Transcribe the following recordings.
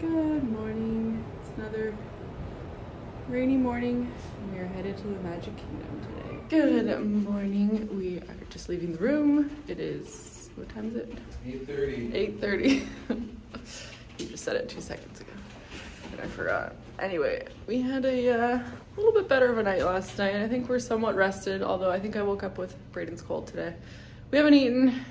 Good morning. It's another rainy morning. We are headed to the Magic Kingdom today. Good morning. We are just leaving the room. It is, what time is it? 8.30. 8.30. you just said it two seconds ago. And I forgot. Anyway, we had a uh, little bit better of a night last night. I think we're somewhat rested, although I think I woke up with Brayden's cold today. We haven't eaten,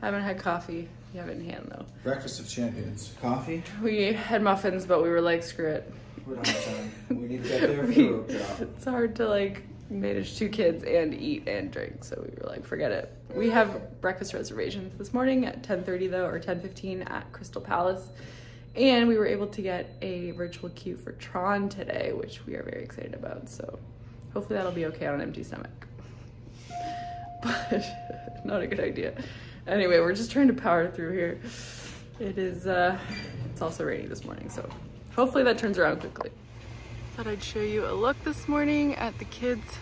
haven't had coffee. You have it in hand though. Breakfast of champions. Coffee? We had muffins, but we were like, screw it. We don't have time. We need to get there for We- the rope drop. it's hard to like manage two kids and eat and drink, so we were like, forget it. We have breakfast reservations this morning at 10:30 though, or 10:15 at Crystal Palace, and we were able to get a virtual queue for Tron today, which we are very excited about. So hopefully that'll be okay on an empty stomach. But not a good idea. Anyway, we're just trying to power through here. It is. uh It's also rainy this morning, so hopefully that turns around quickly. Thought I'd show you a look this morning at the kids'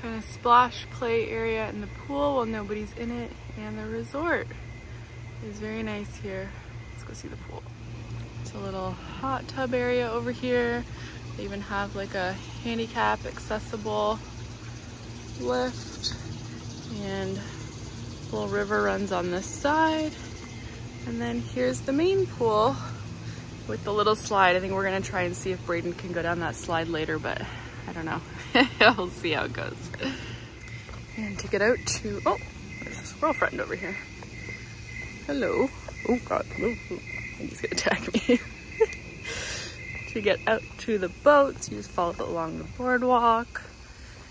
kind of splash play area in the pool while nobody's in it, and the resort is very nice here. Let's go see the pool. It's a little hot tub area over here. They even have like a handicap accessible lift, and little river runs on this side. And then here's the main pool with the little slide. I think we're gonna try and see if Brayden can go down that slide later, but I don't know. we'll see how it goes. And to get out to, oh, there's a squirrel friend over here. Hello. Oh God, oh, oh. He's gonna attack me. to get out to the boats, you just follow along the boardwalk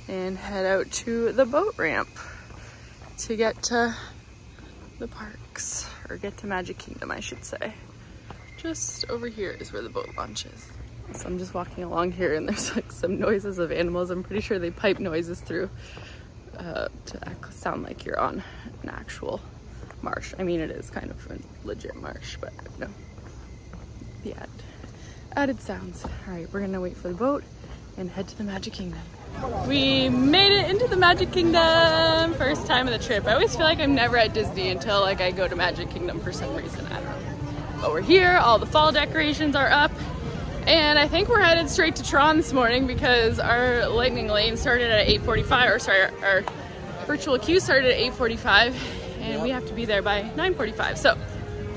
and head out to the boat ramp to get to the parks, or get to Magic Kingdom, I should say just over here is where the boat launch is. So I'm just walking along here and there's like some noises of animals. I'm pretty sure they pipe noises through uh, to act, sound like you're on an actual marsh. I mean, it is kind of a legit marsh, but no. The add, added sounds. All right, we're gonna wait for the boat and head to the Magic Kingdom. We made it into the Magic Kingdom! First time of the trip. I always feel like I'm never at Disney until like I go to Magic Kingdom for some reason. I don't know. But we're here, all the fall decorations are up, and I think we're headed straight to Tron this morning because our lightning lane started at 8.45, or sorry, our, our virtual queue started at 8.45, and we have to be there by 9.45. So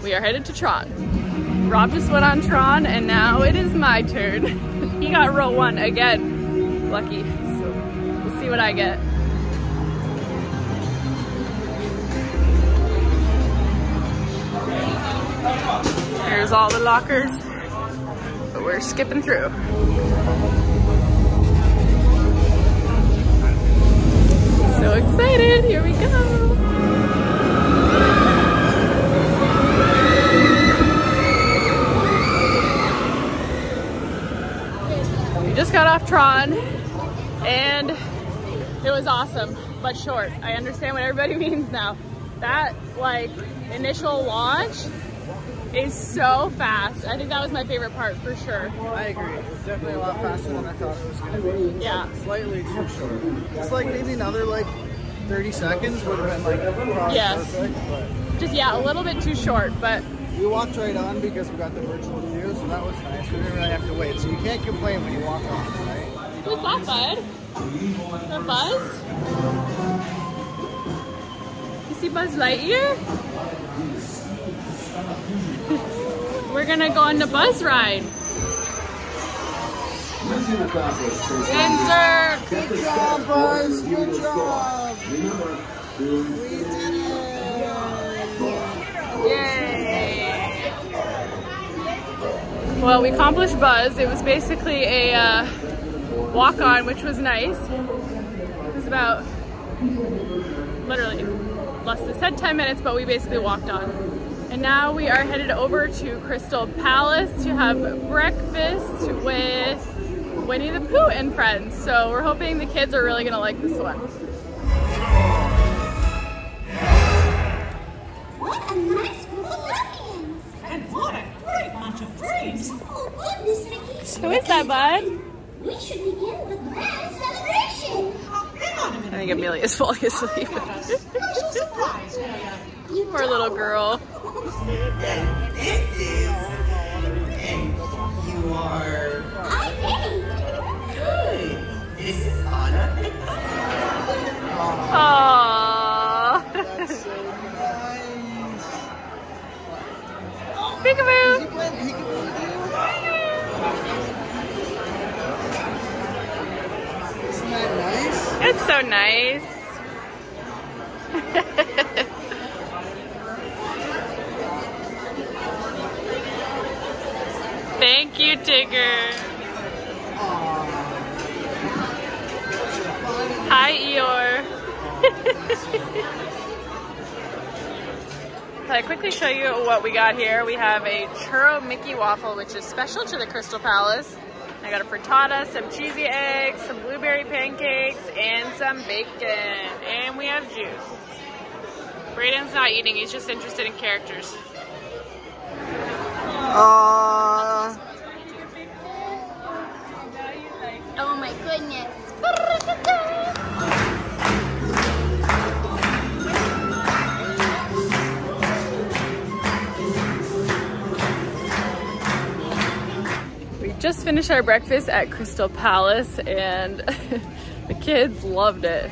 we are headed to Tron. Rob just went on Tron, and now it is my turn. he got row one again. Lucky. So we'll see what I get. Here's all the lockers. But we're skipping through. So excited! Here we go! We just got off Tron and it was awesome, but short. I understand what everybody means now. That like initial launch is so fast. I think that was my favorite part for sure. I agree. It was definitely a lot faster than I thought it was going to be. Yeah. Slightly too short. It's like maybe another like 30 seconds would have been like Yes. perfect. But Just yeah, a little bit too short, but we walked right on because we got the virtual queue, so that was nice. We didn't really have to wait. So you can't complain when you walk on, right? who's that, bud? Is that Buzz? You see Buzz Lightyear? We're gonna go on the buzz ride. Insert. Good job, Buzz. Good job. We Well, we accomplished Buzz. It was basically a uh, walk on, which was nice. It was about literally less than said 10 minutes, but we basically walked on. And now we are headed over to Crystal Palace to have breakfast with Winnie the Pooh and friends. So we're hoping the kids are really gonna like this one. Who is that, bud? We should begin the grand celebration. I think Amelia is falling asleep. Poor little girl. this. You are. Aww. That's so nice. Peekaboo. It's so nice. Thank you, Tigger. Hi, Eeyore. Can I quickly show you what we got here? We have a churro Mickey waffle, which is special to the Crystal Palace. I got a frittata, some cheesy eggs, some blueberry pancakes, and some bacon. And we have juice. Brayden's not eating, he's just interested in characters. Uh, Oh my goodness. Just finished our breakfast at Crystal Palace and the kids loved it.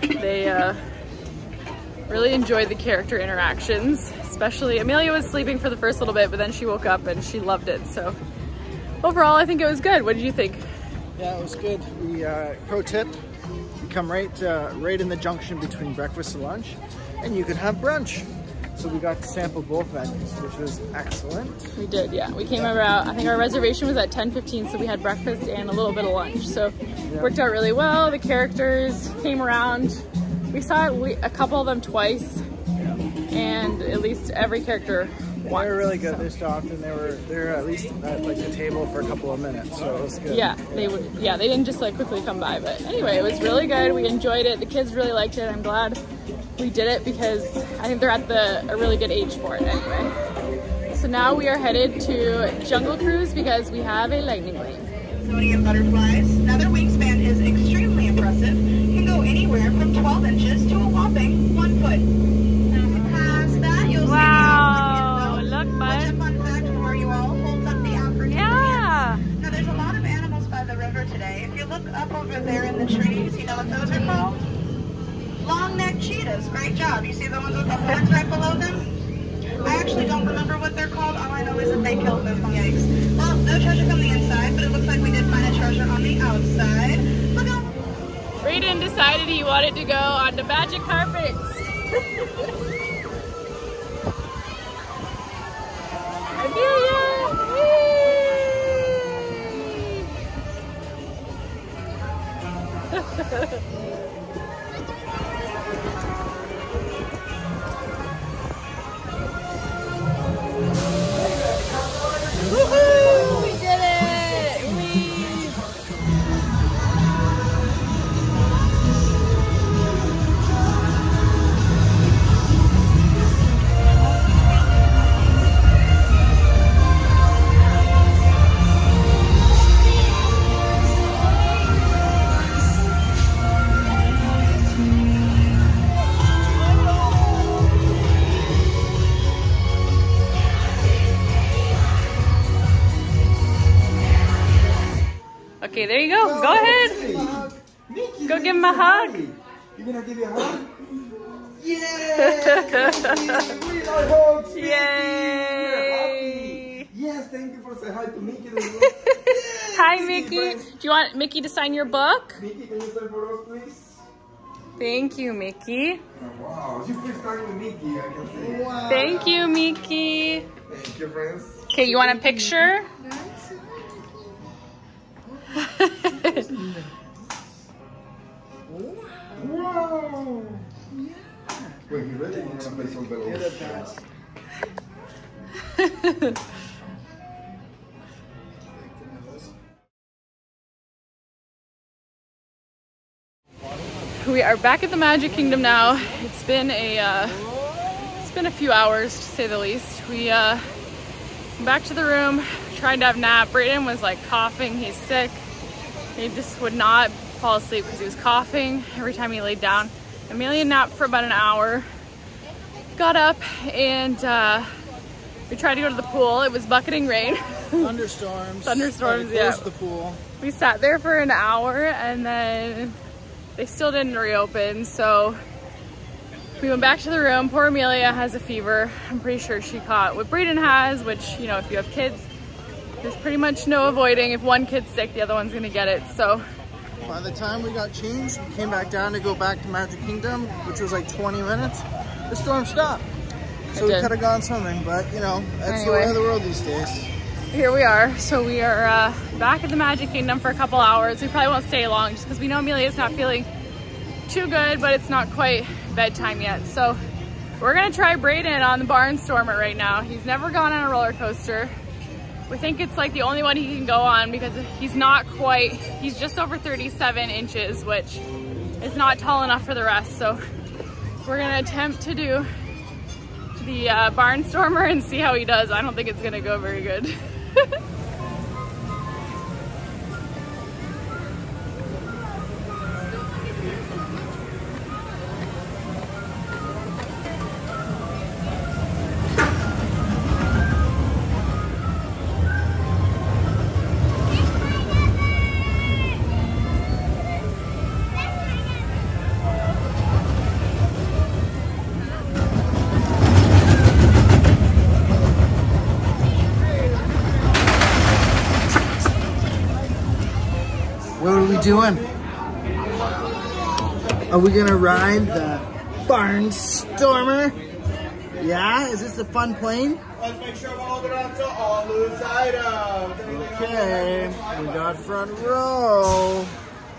They uh, really enjoyed the character interactions, especially Amelia was sleeping for the first little bit, but then she woke up and she loved it. So overall, I think it was good. What did you think? yeah, it was good. We uh, pro tip: you come right, uh, right in the junction between breakfast and lunch, and you can have brunch. So we got to sample both menus, which was excellent. We did, yeah. We came about, I think our reservation was at 10.15, so we had breakfast and a little bit of lunch. So worked out really well. The characters came around. We saw a couple of them twice, and at least every character They were really good. so- They stopped and they were they were at least at like the table for a couple of minutes, so it was good. Yeah, they would. Yeah, they didn't just like quickly come by. But anyway, it was really good. We enjoyed it. The kids really liked it. I'm glad we did it because I think they're at the a really good age for it anyway. So now we are headed to Jungle Cruise because we have a lightning lane. Sodium butterflies. Now their wingspan is extremely impressive. Can go anywhere from 12 inches to a whopping one foot. Past that, you'll Wow, see the look, bud. fun fact for you all, holds up the African Yeah. Now there's a lot of animals by the river today. If you look up over there in the trees, you know what those are called? Long-necked cheetahs. Great job. You see the ones with the horns right below them? I actually don't remember what they're called. All I know is that they killed them. Yikes. Well, no treasure from the inside, but it looks like we did find a treasure on the outside. Look out! Raiden decided he wanted to go on the magic carpets. Amelia! Whee! Woohoo! We Okay, there you go. Go ahead. Mickey, Go give him a hug. You gonna give you a hug? Yeah! we love hugs! Yay! happy. Yes, thank you for saying hi to Mickey. Hi, Mickey. friends. Do you want Mickey to sign your book? Mickey, can you sign for us, please? Thank you, Mickey. Oh, wow, you first time with Mickey, I can say. Wow. Thank you, Mickey. Thank you, friends. Okay, you want a picture? Wow! Wait, wanna play some we are back at the Magic Kingdom now. It's been a uh, it's been a few hours to say the least. We uh, back to the room, tried to have nap. Brayden was like coughing. He's sick. He just would not fall asleep because he was coughing every time he laid down. Amelia napped for about an hour. Got up and uh, we tried to go to the pool. It was bucketing rain. Thunderstorms. Thunderstorms, yeah. the pool. we sat there for an hour and then they still didn't reopen so we went back to the room. Poor Amelia has a fever. I'm pretty sure she caught what Brayden has, which, you know, if you have kids, there's pretty much no avoiding. If one kid's sick, the other one's gonna get it. So By the time we got changed, we came back down to go back to Magic Kingdom, which was like 20 minutes. The storm stopped. So we could have gone swimming, but you know, that's the way of the world these days. here we are. So we are uh, back at the Magic Kingdom for a couple hours. We probably won't stay long just because we know Amelia's not feeling too good, but it's not quite bedtime yet. So we're gonna try Brayden on the Barnstormer right now. He's never gone on a roller coaster. We think it's like the only one he can go on because he's not quite, he's just over 37 inches, which is not tall enough for the rest. So we're gonna attempt to do the uh, Barnstormer and see how he does. I don't think it's gonna go very good. doing? Are we gonna ride the Barnstormer? Yeah? Is this a fun plane? Let's make sure we hold it on to all loose items. Okay, we got front row.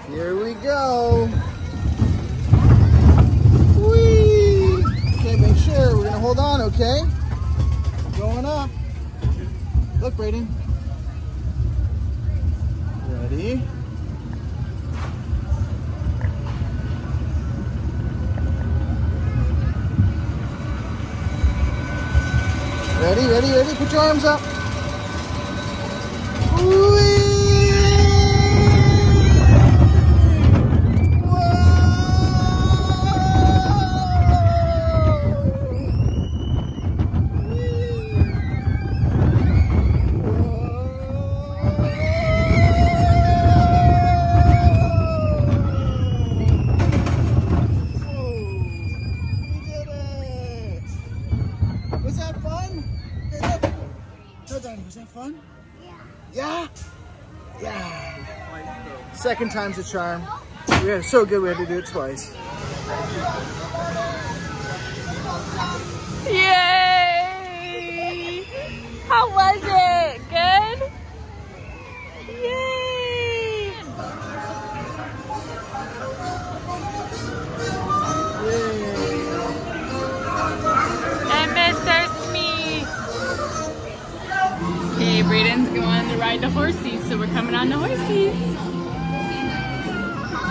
Here we go. Whee! Okay, make sure we're gonna hold on, okay? Going up. Look, Brady. Ready? Ready, ready, ready? Put your arms up. Second time's a charm. We are so good we had to do it twice. Yay! How was it? Good? Yay! And Mr. Smee. Okay, Brayden's going to ride the horsies, so we're coming on the horsies.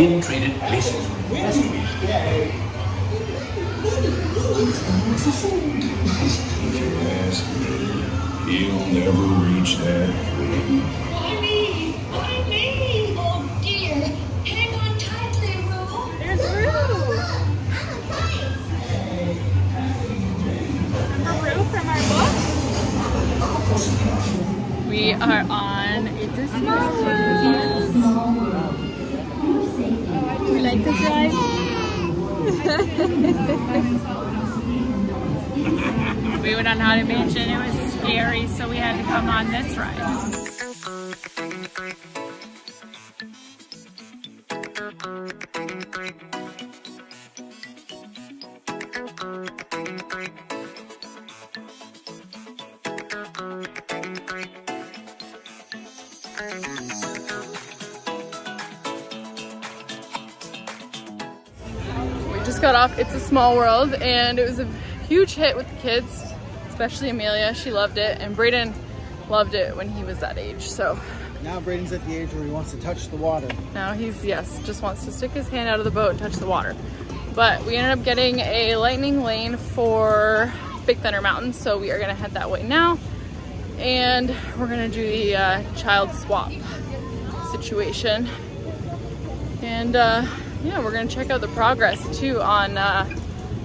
Vin traded places with Nestor. He'll never reach that. Why me? Why me? Oh dear. Hang on tightly, Roo. There's Roo. Remember Roo from our book? We are on It's a Small World. we went on Haunted Mansion. It was scary, so we had to come on this ride. Just got off It's a Small World and it was a huge hit with the kids, especially Amelia. She loved it and Brayden loved it when he was that age. So Now Brayden's at the age where he wants to touch the water. now he's, yes, just wants to stick his hand out of the boat and touch the water. But we ended up getting a lightning lane for Big Thunder Mountain, so we are gonna head that way now. And we're gonna do the uh, child swap situation. And uh, yeah, we're gonna check out the progress too on uh,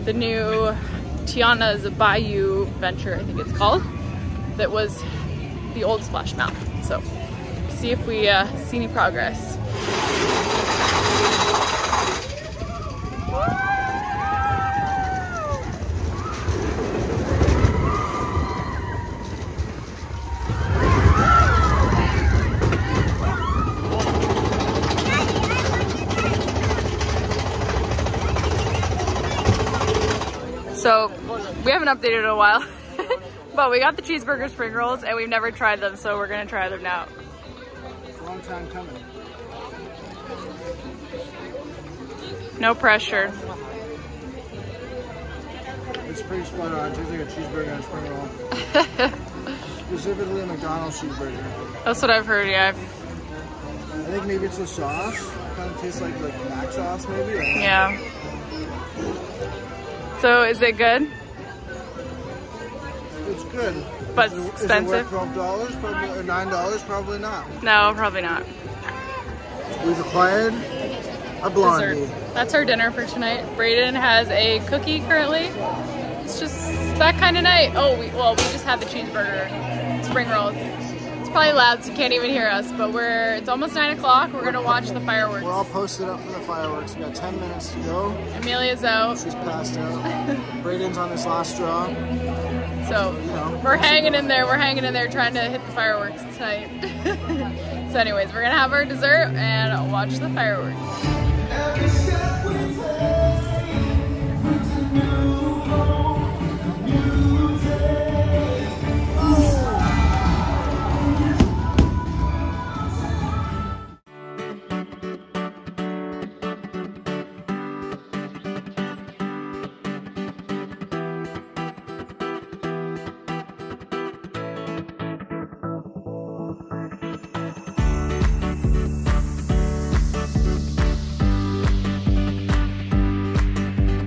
the new Tiana's Bayou Adventure, I think it's called, that was the old Splash Mountain. So see if we uh, see any progress. So we haven't updated in a while, but we got the cheeseburger spring rolls and we've never tried them, so we're gonna try them now. Long time coming. No pressure. It's pretty spot on. It tastes like a cheeseburger and a spring roll. Specifically a McDonald's cheeseburger. That's what I've heard, yeah. I think maybe it's the sauce. It Kind of tastes like like mac sauce maybe. Yeah. So is it good? It's good. But Is it- expensive? Is it worth twelve dollars? Probably or nine dollars? Probably not. No, probably not. We've acquired a blondie. Dessert. That's our dinner for tonight. Brayden has a cookie currently. It's just that kind of night. Oh, we, well, we just had the cheeseburger, spring rolls. It's probably loud, so you can't even hear us, but we're, it's almost nine o'clock. We're gonna watch the fireworks. We're all posted up for the fireworks. We got ten minutes to go. Amelia's out, She's passed out. Brayden's on his last straw. so You know. we're hanging in there. We're hanging in there trying to hit the fireworks tonight. so anyways, we're gonna have our dessert and watch the fireworks. Every step